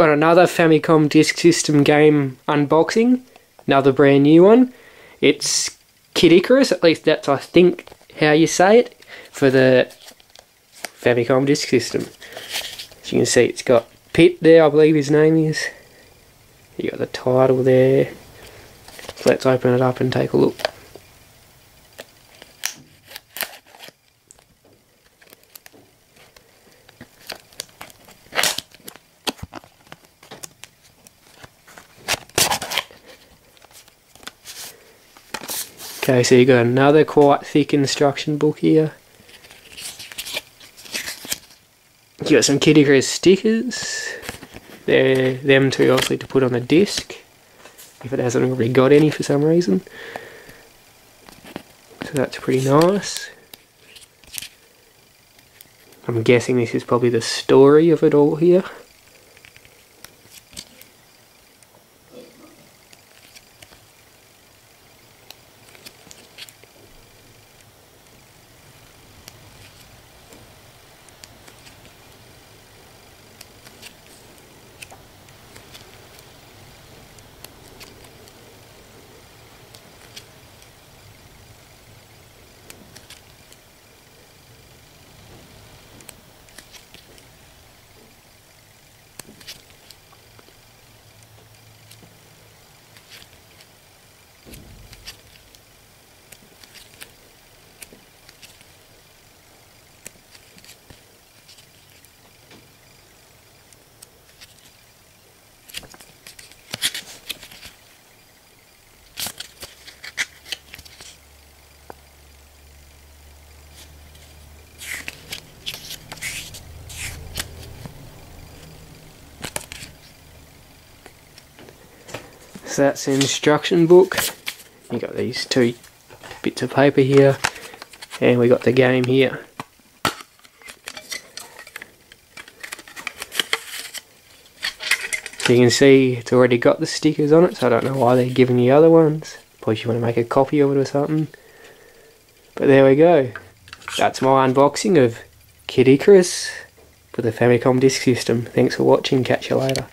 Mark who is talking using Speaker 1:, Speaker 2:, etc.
Speaker 1: got another Famicom Disk System game unboxing, another brand new one. It's Kid Icarus, at least that's I think how you say it, for the Famicom Disk System. As you can see it's got Pit there, I believe his name is. You got the title there. let's open it up and take a look. Okay, so you got another quite thick instruction book here. You got some Kid Icarus stickers. They're them two obviously to put on the disc if it hasn't already got any for some reason. So that's pretty nice. I'm guessing this is probably the story of it all here. So that's the instruction book. You got these two bits of paper here, and we got the game here. So you can see it's already got the stickers on it, so I don't know why they're giving you other ones. Probably you want to make a copy of it or something. But there we go. That's my unboxing of Kid Icarus for the Famicom Disk System. Thanks for watching, catch you later.